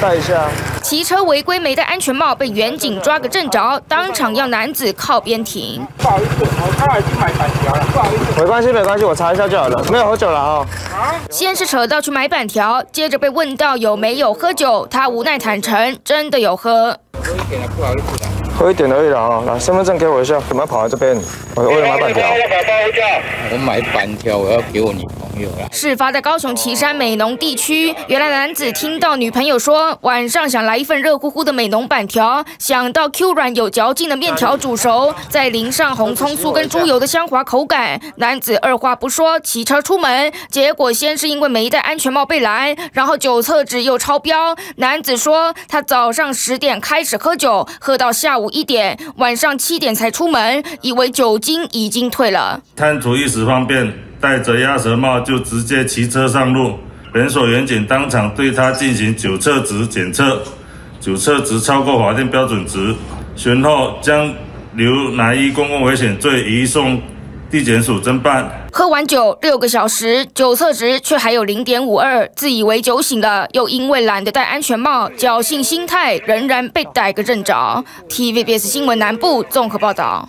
戴一下。骑车违规没戴安全帽，被远警抓个正着，当场要男子靠边停。不好意思，我刚已经买板条了，不好意思。没关系，没关系，我查一下就好了。没有喝酒了啊？先是扯到去买板条，接着被问到有没有喝酒，他无奈坦诚真的有喝。喝一点了，不好意思。喝一点而已了啊！来，身份证给我一下。怎么跑来这边？我为了买板条。我买板条，我要给我女朋友了。事发在高雄旗山美浓地区，原来男子听到女朋友说晚上想来一份热乎乎的美浓板条，想到 Q 软有嚼劲的面条煮熟，再淋上红葱酥跟猪油的香滑口感，男子二话不说骑车出门。结果先是因为没戴安全帽被拦，然后酒测值又超标。男子说他早上十点开始喝酒，喝到下午。一点，晚上七点才出门，以为酒精已经退了。贪图一时方便，戴着鸭舌帽就直接骑车上路。连锁员警当场对他进行酒测值检测，酒测值超过法定标准值，随后将刘乃一公共危险罪移送。地检署侦办，喝完酒六个小时，酒测值却还有零点五二，自以为酒醒了，又因为懒得戴安全帽，侥幸心态，仍然被逮个正着。TVBS 新闻南部综合报道，